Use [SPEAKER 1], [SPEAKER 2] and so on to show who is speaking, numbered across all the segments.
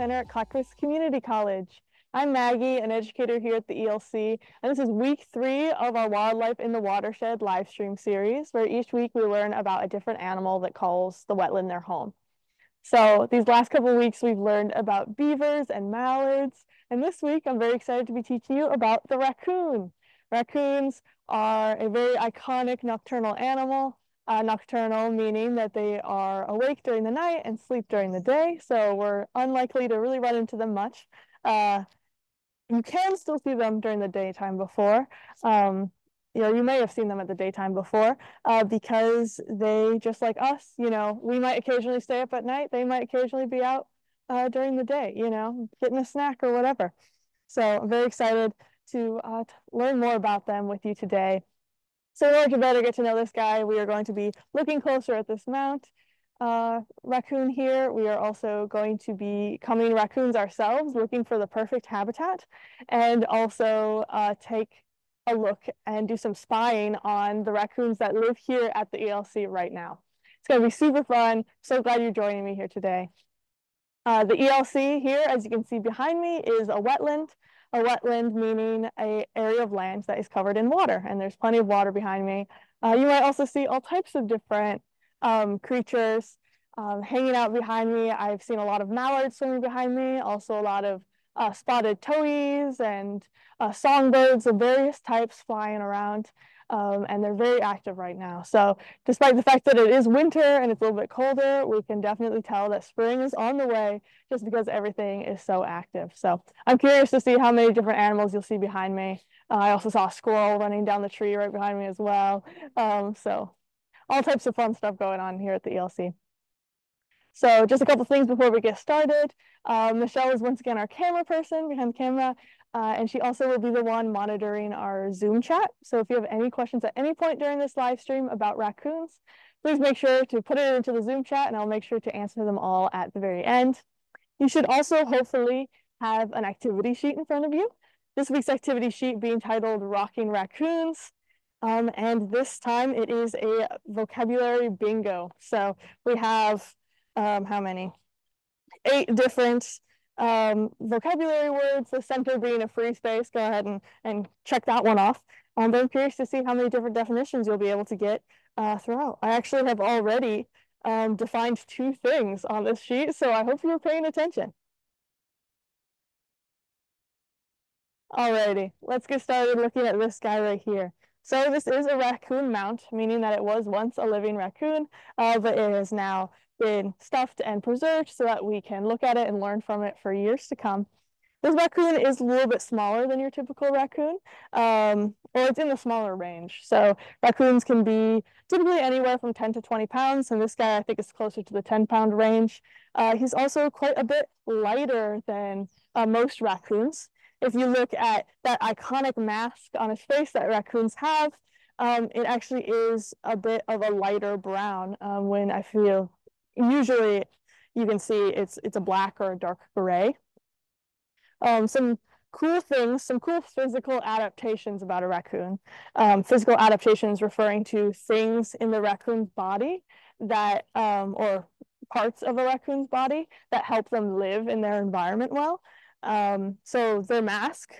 [SPEAKER 1] Center at Clackamas Community College. I'm Maggie, an educator here at the ELC, and this is week three of our Wildlife in the Watershed live stream series, where each week we learn about a different animal that calls the wetland their home. So these last couple weeks, we've learned about beavers and mallards, and this week I'm very excited to be teaching you about the raccoon. Raccoons are a very iconic nocturnal animal uh, nocturnal, meaning that they are awake during the night and sleep during the day. So we're unlikely to really run into them much. Uh, you can still see them during the daytime before. Um, you know, you may have seen them at the daytime before uh, because they, just like us, you know, we might occasionally stay up at night. They might occasionally be out uh, during the day, you know, getting a snack or whatever. So I'm very excited to, uh, to learn more about them with you today. So in order to better get to know this guy, we are going to be looking closer at this mount uh, raccoon here. We are also going to be coming raccoons ourselves, looking for the perfect habitat, and also uh, take a look and do some spying on the raccoons that live here at the ELC right now. It's going to be super fun. So glad you're joining me here today. Uh, the ELC here, as you can see behind me, is a wetland a wetland meaning a area of land that is covered in water, and there's plenty of water behind me. Uh, you might also see all types of different um, creatures um, hanging out behind me. I've seen a lot of mallards swimming behind me, also a lot of uh, spotted towhees and uh, songbirds of various types flying around um, and they're very active right now. So despite the fact that it is winter and it's a little bit colder, we can definitely tell that spring is on the way just because everything is so active. So I'm curious to see how many different animals you'll see behind me. Uh, I also saw a squirrel running down the tree right behind me as well. Um, so all types of fun stuff going on here at the ELC. So just a couple things before we get started. Uh, Michelle is once again our camera person behind the camera. Uh, and she also will be the one monitoring our Zoom chat. So if you have any questions at any point during this live stream about raccoons, please make sure to put it into the Zoom chat and I'll make sure to answer them all at the very end. You should also hopefully have an activity sheet in front of you. This week's activity sheet being titled Rocking Raccoons. Um, and this time it is a vocabulary bingo. So we have, um, how many? Eight different um, vocabulary words, the center being a free space, go ahead and, and check that one off. Um, but I'm curious to see how many different definitions you'll be able to get uh, throughout. I actually have already um, defined two things on this sheet, so I hope you're paying attention. Alrighty, let's get started looking at this guy right here. So this is a raccoon mount, meaning that it was once a living raccoon, uh, but it is now been stuffed and preserved so that we can look at it and learn from it for years to come. This raccoon is a little bit smaller than your typical raccoon, um, or it's in the smaller range. So raccoons can be typically anywhere from 10 to 20 pounds, and this guy I think is closer to the 10 pound range. Uh, he's also quite a bit lighter than uh, most raccoons. If you look at that iconic mask on his face that raccoons have, um, it actually is a bit of a lighter brown um, when I feel usually you can see it's it's a black or a dark gray. Um, some cool things, some cool physical adaptations about a raccoon. Um, physical adaptations referring to things in the raccoon's body that, um, or parts of a raccoon's body that help them live in their environment well. Um, so their mask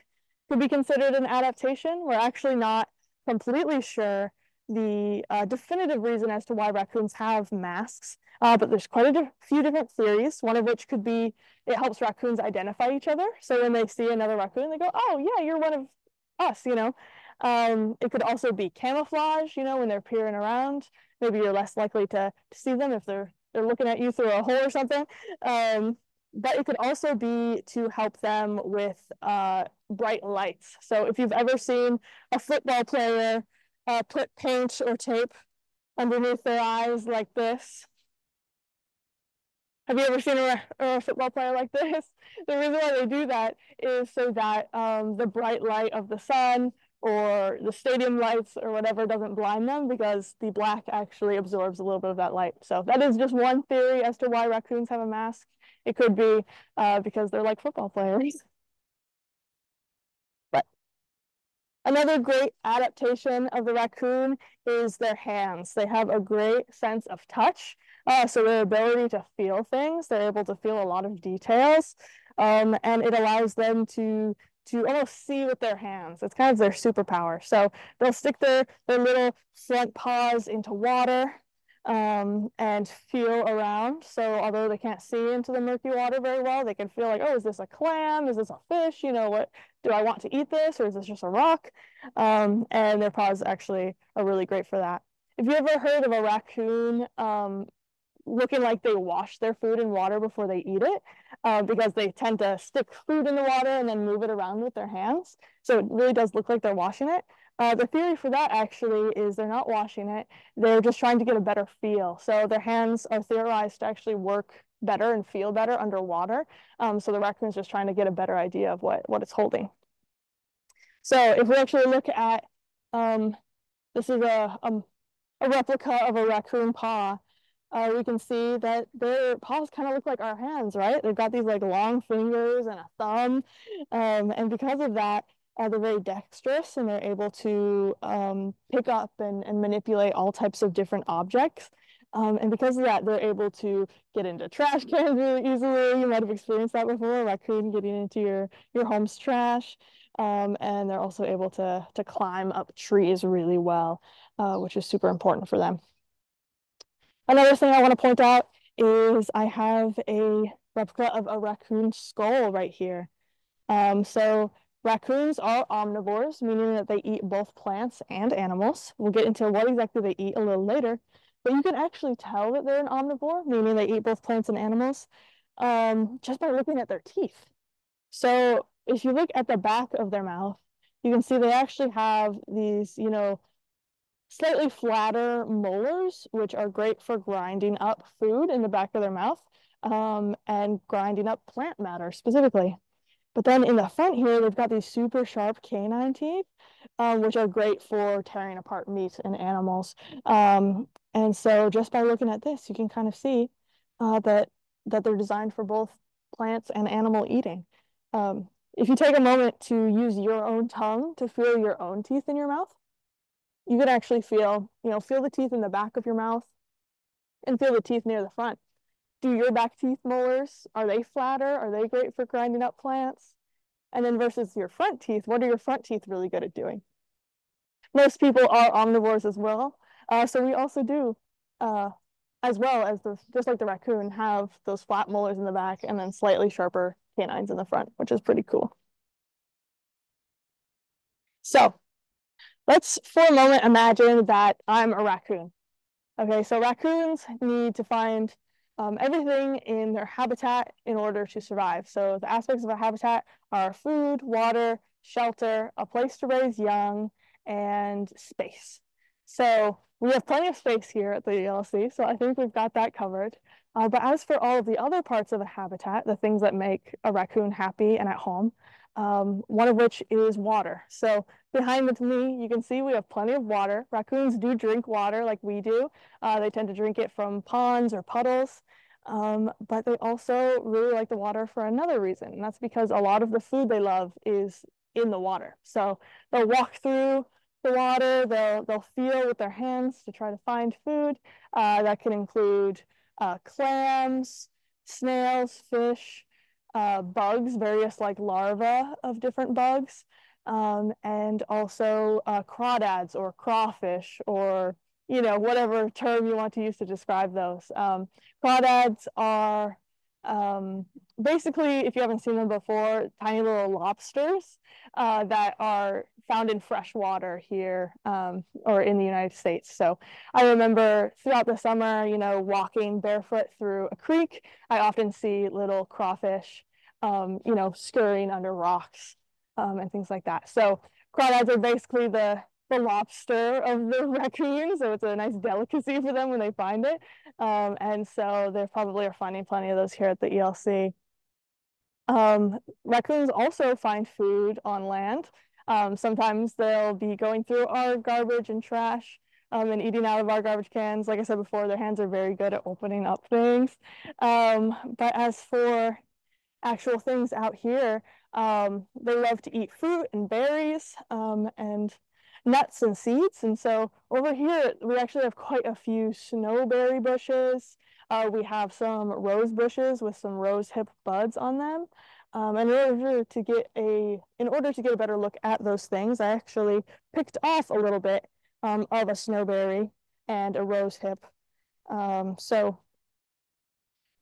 [SPEAKER 1] could be considered an adaptation. We're actually not completely sure the uh, definitive reason as to why raccoons have masks. Uh, but there's quite a di few different theories, one of which could be it helps raccoons identify each other. So when they see another raccoon, they go, oh, yeah, you're one of us, you know. Um, it could also be camouflage, you know, when they're peering around. Maybe you're less likely to, to see them if they're they're looking at you through a hole or something. Um, but it could also be to help them with uh, bright lights. So if you've ever seen a football player uh, put paint or tape underneath their eyes like this, have you ever seen a, a, football player like this? The reason why they do that is so that um, the bright light of the sun or the stadium lights or whatever doesn't blind them because the black actually absorbs a little bit of that light. So that is just one theory as to why raccoons have a mask. It could be uh, because they're like football players. But Another great adaptation of the raccoon is their hands. They have a great sense of touch. Uh, so their ability to feel things, they're able to feel a lot of details. Um, and it allows them to to almost see with their hands. It's kind of their superpower. So they'll stick their, their little front paws into water um, and feel around. So although they can't see into the murky water very well, they can feel like, oh, is this a clam? Is this a fish? You know, what do I want to eat this or is this just a rock? Um, and their paws actually are really great for that. If you ever heard of a raccoon um, looking like they wash their food in water before they eat it uh, because they tend to stick food in the water and then move it around with their hands. So it really does look like they're washing it. Uh, the theory for that actually is they're not washing it. They're just trying to get a better feel. So their hands are theorized to actually work better and feel better underwater. Um, so the raccoon's just trying to get a better idea of what, what it's holding. So if we actually look at, um, this is a, a, a replica of a raccoon paw uh, we can see that their paws kind of look like our hands, right? They've got these like long fingers and a thumb. Um, and because of that, uh, they're very dexterous and they're able to um, pick up and, and manipulate all types of different objects. Um, and because of that, they're able to get into trash cans really easily. You might have experienced that before, a raccoon getting into your, your home's trash. Um, and they're also able to, to climb up trees really well, uh, which is super important for them. Another thing I want to point out is I have a replica of a raccoon skull right here. Um, so raccoons are omnivores, meaning that they eat both plants and animals. We'll get into what exactly they eat a little later, but you can actually tell that they're an omnivore, meaning they eat both plants and animals, um, just by looking at their teeth. So if you look at the back of their mouth, you can see they actually have these, you know, slightly flatter molars, which are great for grinding up food in the back of their mouth um, and grinding up plant matter specifically. But then in the front here, they've got these super sharp canine teeth, um, which are great for tearing apart meat and animals. Um, and so just by looking at this, you can kind of see uh, that, that they're designed for both plants and animal eating. Um, if you take a moment to use your own tongue to feel your own teeth in your mouth, you can actually feel, you know, feel the teeth in the back of your mouth and feel the teeth near the front. Do your back teeth molars, are they flatter? Are they great for grinding up plants? And then versus your front teeth, what are your front teeth really good at doing? Most people are omnivores as well. Uh, so we also do, uh, as well as the, just like the raccoon, have those flat molars in the back and then slightly sharper canines in the front, which is pretty cool. So Let's for a moment imagine that I'm a raccoon. Okay, so raccoons need to find um, everything in their habitat in order to survive. So the aspects of a habitat are food, water, shelter, a place to raise young, and space. So we have plenty of space here at the ELC, so I think we've got that covered. Uh, but as for all of the other parts of a habitat, the things that make a raccoon happy and at home, um, one of which is water. So behind me, you can see we have plenty of water. Raccoons do drink water like we do. Uh, they tend to drink it from ponds or puddles. Um, but they also really like the water for another reason. And that's because a lot of the food they love is in the water. So they'll walk through the water, they'll, they'll feel with their hands to try to find food. Uh, that can include uh, clams, snails, fish, uh, bugs, various like larvae of different bugs, um, and also uh, crawdads or crawfish or you know whatever term you want to use to describe those. Um, crawdads are um, basically, if you haven't seen them before, tiny little lobsters uh, that are found in fresh water here um, or in the United States. So I remember throughout the summer, you know, walking barefoot through a creek, I often see little crawfish, um, you know, scurrying under rocks um, and things like that. So crawdads are basically the the lobster of the raccoon, so it's a nice delicacy for them when they find it. Um, and so they probably are finding plenty of those here at the ELC. Um, raccoons also find food on land. Um, sometimes they'll be going through our garbage and trash um, and eating out of our garbage cans. Like I said before, their hands are very good at opening up things. Um, but as for actual things out here. Um, they love to eat fruit and berries and nuts and seeds. And so over here, we actually have quite a few snowberry bushes. Uh, we have some rose bushes with some rose hip buds on them. Um, and in order to get a in order to get a better look at those things, I actually picked off a little bit um, of a snowberry and a rose hip. Um, so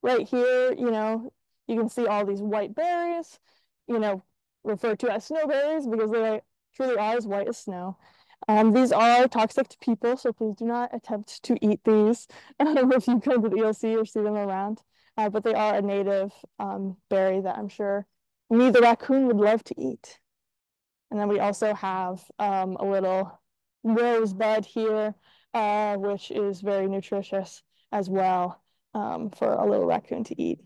[SPEAKER 1] right here, you know, you can see all these white berries, you know, referred to as snowberries because they truly are as white as snow. Um, these are toxic to people, so please do not attempt to eat these if you come to the ELC or see them around. Uh, but they are a native um, berry that I'm sure me, the raccoon, would love to eat. And then we also have um, a little rosebud here, uh, which is very nutritious as well um, for a little raccoon to eat.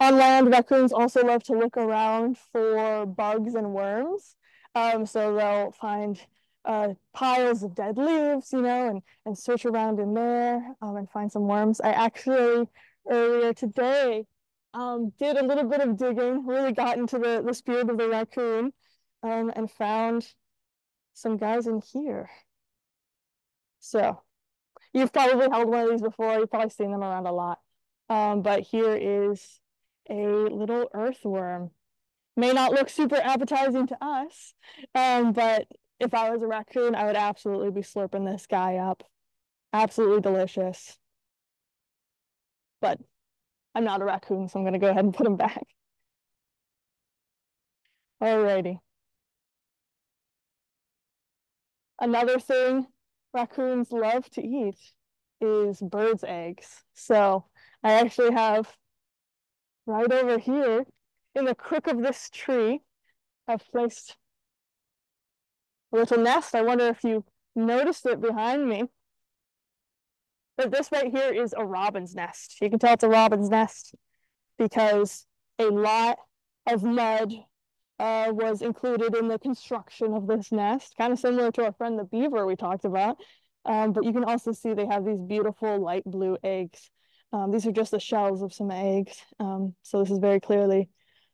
[SPEAKER 1] On land, raccoons also love to look around for bugs and worms. Um, so they'll find uh, piles of dead leaves, you know, and, and search around in there um, and find some worms. I actually, earlier today, um, did a little bit of digging, really got into the, the spirit of the raccoon um, and found some guys in here. So you've probably held one of these before. You've probably seen them around a lot. Um, but here is a little earthworm. May not look super appetizing to us, um, but if I was a raccoon, I would absolutely be slurping this guy up. Absolutely delicious. But I'm not a raccoon, so I'm going to go ahead and put him back. Alrighty. Another thing raccoons love to eat is birds' eggs. So I actually have right over here in the crook of this tree, I've placed a little nest. I wonder if you noticed it behind me. But this right here is a robin's nest. You can tell it's a robin's nest because a lot of mud uh, was included in the construction of this nest, kind of similar to our friend the beaver we talked about. Um, but you can also see they have these beautiful light blue eggs. Um, these are just the shells of some eggs. Um, so this is very clearly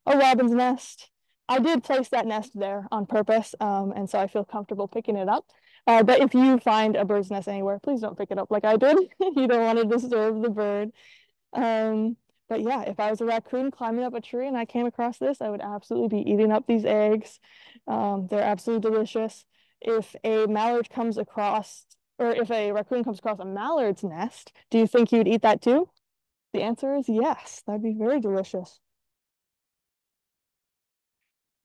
[SPEAKER 1] a robin's nest. I did place that nest there on purpose, um, and so I feel comfortable picking it up. Uh, but if you find a bird's nest anywhere, please don't pick it up like I did. you don't want to disturb the bird. Um, but yeah, if I was a raccoon climbing up a tree and I came across this, I would absolutely be eating up these eggs. Um, they're absolutely delicious. If a mallard comes across, or if a raccoon comes across a mallard's nest, do you think you'd eat that too? The answer is yes, that'd be very delicious.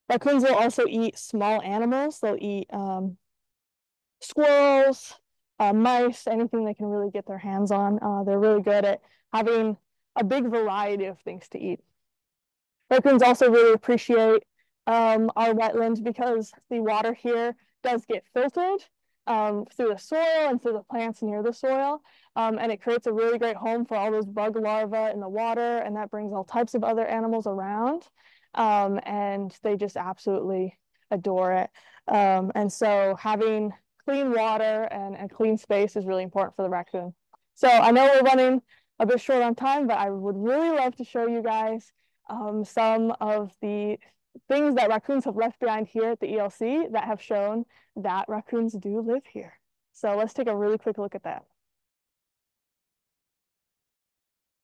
[SPEAKER 1] Raccoons will also eat small animals. They'll eat um, squirrels, uh, mice, anything they can really get their hands on. Uh, they're really good at having a big variety of things to eat. Raccoons also really appreciate um, our wetlands because the water here does get filtered um, through the soil and through the plants near the soil. Um, and it creates a really great home for all those bug larvae in the water. And that brings all types of other animals around. Um, and they just absolutely adore it. Um, and so having clean water and, and clean space is really important for the raccoon. So I know we're running a bit short on time, but I would really love to show you guys um, some of the things that raccoons have left behind here at the ELC that have shown that raccoons do live here. So let's take a really quick look at that.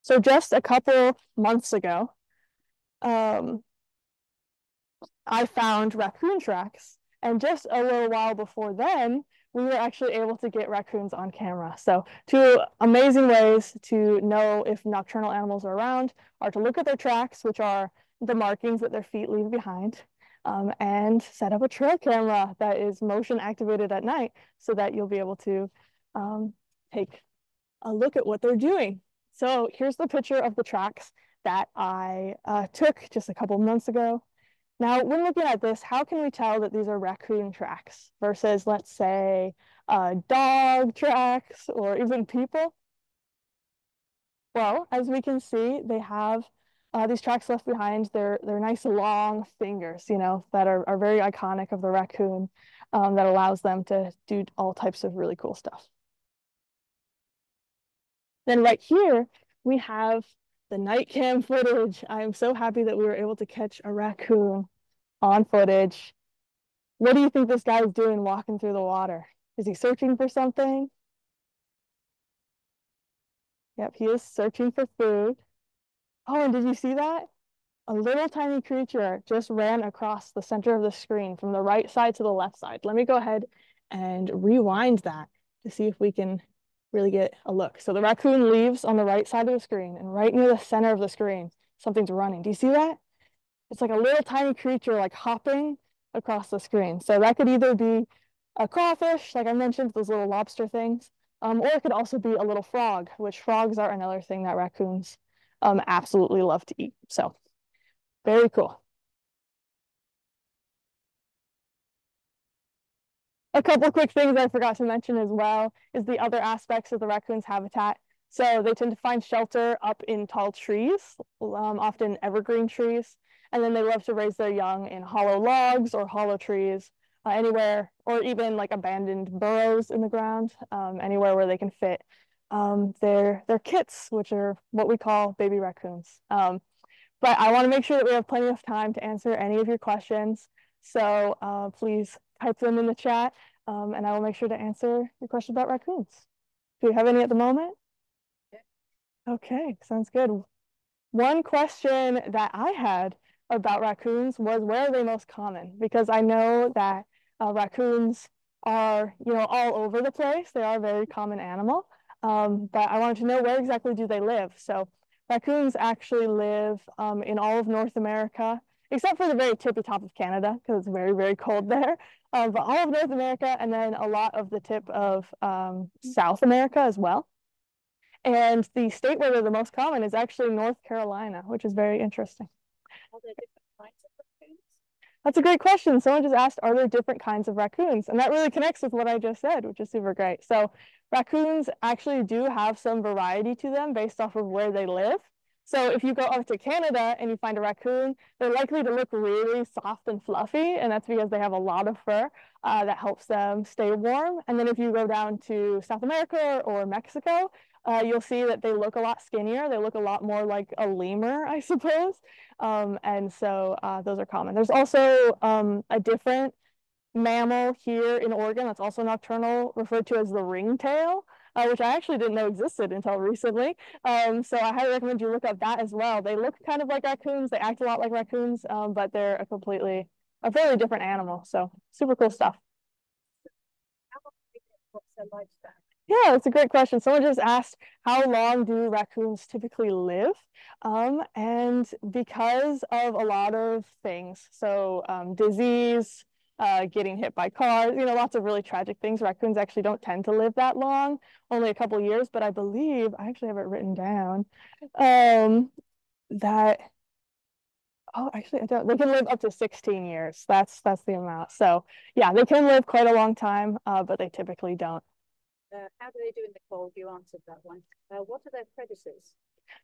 [SPEAKER 1] So just a couple months ago, um, I found raccoon tracks. And just a little while before then, we were actually able to get raccoons on camera. So two amazing ways to know if nocturnal animals are around are to look at their tracks, which are the markings that their feet leave behind, um, and set up a trail camera that is motion activated at night so that you'll be able to um, take a look at what they're doing. So here's the picture of the tracks that I uh, took just a couple months ago. Now, when looking at this, how can we tell that these are raccoon tracks versus, let's say, uh, dog tracks or even people? Well, as we can see, they have uh, these tracks left behind. They're, they're nice long fingers, you know, that are, are very iconic of the raccoon um, that allows them to do all types of really cool stuff. Then right here, we have the night cam footage. I am so happy that we were able to catch a raccoon on footage. What do you think this guy is doing walking through the water? Is he searching for something? Yep, he is searching for food. Oh, and did you see that? A little tiny creature just ran across the center of the screen from the right side to the left side. Let me go ahead and rewind that to see if we can really get a look. So the raccoon leaves on the right side of the screen and right near the center of the screen, something's running. Do you see that? It's like a little tiny creature like hopping across the screen. So that could either be a crawfish, like I mentioned, those little lobster things, um, or it could also be a little frog, which frogs are another thing that raccoons um, absolutely love to eat. So very cool. A couple quick things I forgot to mention as well is the other aspects of the raccoon's habitat. So they tend to find shelter up in tall trees, um, often evergreen trees, and then they love to raise their young in hollow logs or hollow trees, uh, anywhere, or even like abandoned burrows in the ground, um, anywhere where they can fit um, their, their kits, which are what we call baby raccoons. Um, but I wanna make sure that we have plenty of time to answer any of your questions. So uh, please type them in the chat um, and I will make sure to answer your question about raccoons. Do you have any at the moment? Yeah. Okay, sounds good. One question that I had about raccoons was where are they most common? Because I know that uh, raccoons are, you know, all over the place. They are a very common animal. Um, but I wanted to know where exactly do they live? So raccoons actually live um, in all of North America, except for the very tippy top of Canada, because it's very, very cold there. Uh, but all of North America, and then a lot of the tip of um, South America as well. And the state where they're the most common is actually North Carolina, which is very interesting. That's a great question. Someone just asked, are there different kinds of raccoons? And that really connects with what I just said, which is super great. So raccoons actually do have some variety to them based off of where they live. So if you go up to Canada and you find a raccoon, they're likely to look really soft and fluffy, and that's because they have a lot of fur uh, that helps them stay warm. And then if you go down to South America or Mexico, uh, you'll see that they look a lot skinnier. They look a lot more like a lemur, I suppose. Um, and so uh, those are common. There's also um, a different mammal here in Oregon that's also nocturnal, referred to as the ringtail, uh, which I actually didn't know existed until recently. Um, so I highly recommend you look up that as well. They look kind of like raccoons. They act a lot like raccoons, um, but they're a completely, a fairly different animal. So super cool stuff. What's their lifespan? Yeah, that's a great question. Someone just asked, how long do raccoons typically live? Um, and because of a lot of things, so um, disease, uh, getting hit by cars, you know, lots of really tragic things. Raccoons actually don't tend to live that long, only a couple years, but I believe, I actually have it written down, um, that, oh, actually, I don't, they can live up to 16 years. That's, that's the amount. So yeah, they can live quite a long time, uh, but they typically don't.
[SPEAKER 2] Uh, how do they do in the cold? You answered that one. Uh, what are their predators?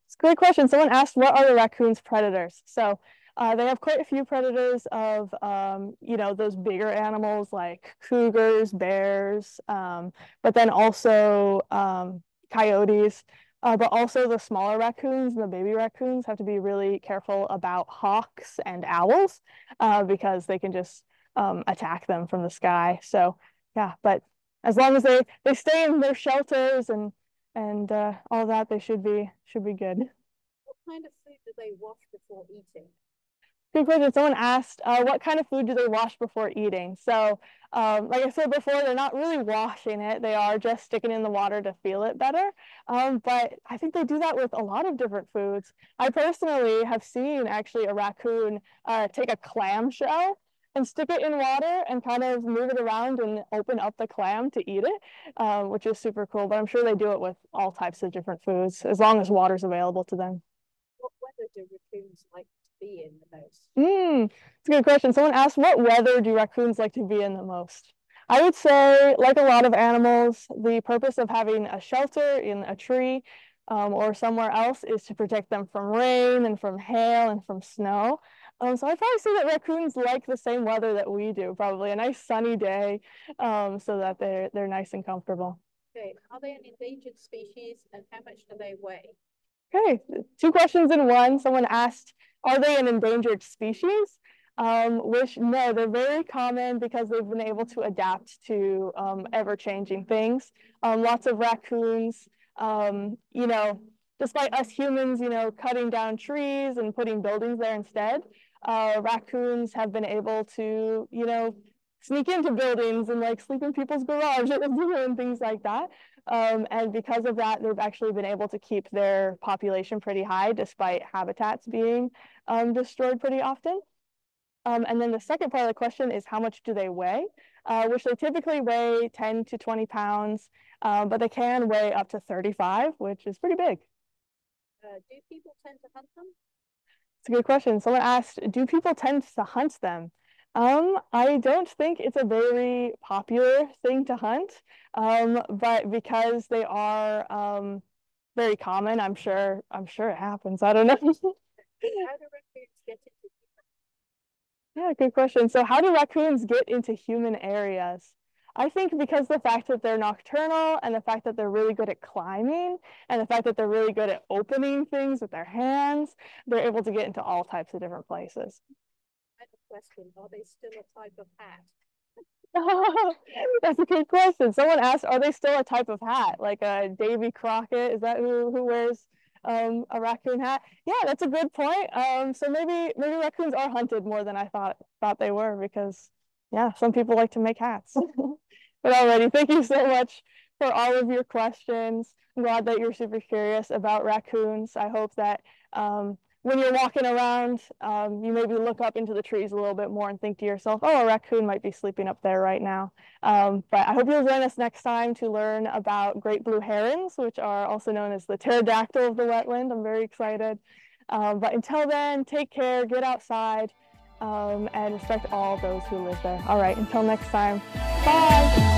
[SPEAKER 1] It's a great question. Someone asked, what are the raccoon's predators? So uh, they have quite a few predators of, um, you know, those bigger animals like cougars, bears, um, but then also um, coyotes. Uh, but also the smaller raccoons, the baby raccoons, have to be really careful about hawks and owls uh, because they can just um, attack them from the sky. So yeah, but as long as they they stay in their shelters and and uh, all that, they should be should be good.
[SPEAKER 2] What kind of food do they wash before eating?
[SPEAKER 1] Good question. Someone asked, uh, what kind of food do they wash before eating? So, um, like I said before, they're not really washing it. They are just sticking in the water to feel it better. Um, but I think they do that with a lot of different foods. I personally have seen actually a raccoon uh, take a clam shell and stick it in water and kind of move it around and open up the clam to eat it, um, which is super cool. But I'm sure they do it with all types of different foods as long as water's available to them.
[SPEAKER 2] What weather do raccoons like to be in the most?
[SPEAKER 1] Mm, it's a good question. Someone asked, what weather do raccoons like to be in the most? I would say, like a lot of animals, the purpose of having a shelter in a tree um, or somewhere else is to protect them from rain and from hail and from snow. Um, so I'd probably say that raccoons like the same weather that we do, probably a nice sunny day, um, so that they're they're nice and comfortable.
[SPEAKER 2] Okay, are they an endangered species, and how much do they weigh?
[SPEAKER 1] Okay, two questions in one. Someone asked, are they an endangered species? Um, which no, they're very common because they've been able to adapt to um, ever-changing things. Um, lots of raccoons, um, you know, despite us humans, you know, cutting down trees and putting buildings there instead, uh, raccoons have been able to, you know, sneak into buildings and like sleep in people's garages and things like that. Um, and because of that, they've actually been able to keep their population pretty high despite habitats being um, destroyed pretty often. Um, and then the second part of the question is how much do they weigh? Uh, which they typically weigh 10 to 20 pounds, uh, but they can weigh up to 35, which is pretty big.
[SPEAKER 2] Uh, do people tend to hunt them?
[SPEAKER 1] It's a good question. Someone asked, do people tend to hunt them? Um, I don't think it's a very popular thing to hunt, um, but because they are um, very common, I'm sure I'm sure it happens. I don't know. Yeah, good question. So how do raccoons get into human areas? I think because the fact that they're nocturnal and the fact that they're really good at climbing and the fact that they're really good at opening things with their hands, they're able to get into all types of different places
[SPEAKER 2] question. Are they still a type of hat?
[SPEAKER 1] That's a good question. Someone asked, are they still a type of hat? Like a Davy Crockett? Is that who, who wears um, a raccoon hat? Yeah, that's a good point. Um, so maybe maybe raccoons are hunted more than I thought thought they were because yeah, some people like to make hats. but already, thank you so much for all of your questions. I'm glad that you're super curious about raccoons. I hope that um, when you're walking around, um, you maybe look up into the trees a little bit more and think to yourself, oh, a raccoon might be sleeping up there right now. Um, but I hope you'll join us next time to learn about great blue herons, which are also known as the pterodactyl of the wetland. I'm very excited. Um, but until then, take care, get outside, um, and respect all those who live there. All right, until next time, bye.